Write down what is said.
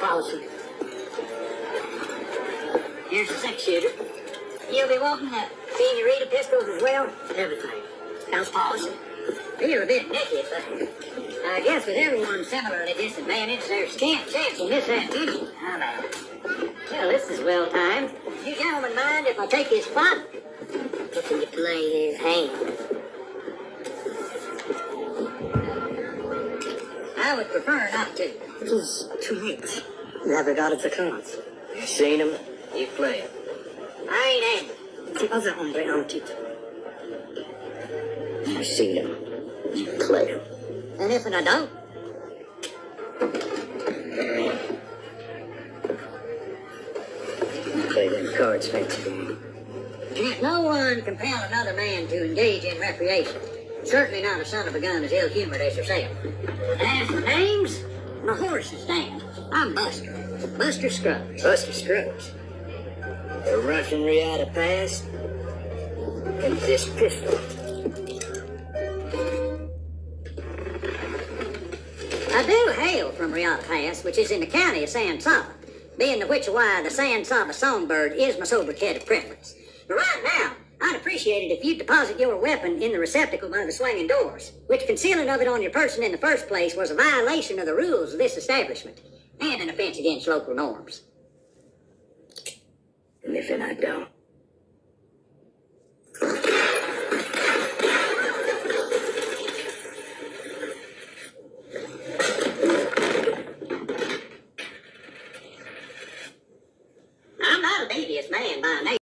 policy. Here's the six shooter. You'll be wanting the senior Rita pistols as well? Everything. House policy. You're a bit nicky, but I guess with everyone similarly disadvantaged, there's scant chance this activity. How about? Well, this is well timed. You gentlemen mind if I take his spot? Looking to play his hand. I would prefer not to. It is too late. Never got it to cards. You seen him? You play him. I ain't able. The other hombre hunted. You seen him? You play him. And if I don't? Play them cards fancy. Can't no one compel another man to engage in recreation. Certainly not a son of a gun as ill-humored as yourself. As for names, my horse's name. I'm Buster. Buster Scruggs. Buster Scruggs. A Russian Riata pass. And this pistol. I do hail from Riata Pass, which is in the county of San Saba, being the which why the San Saba songbird is my sobriquet of preference. But right if you deposit your weapon in the receptacle by the swinging doors, which concealing of it on your person in the first place was a violation of the rules of this establishment and an offense against local norms. And if I don't, I'm not a devious man by nature.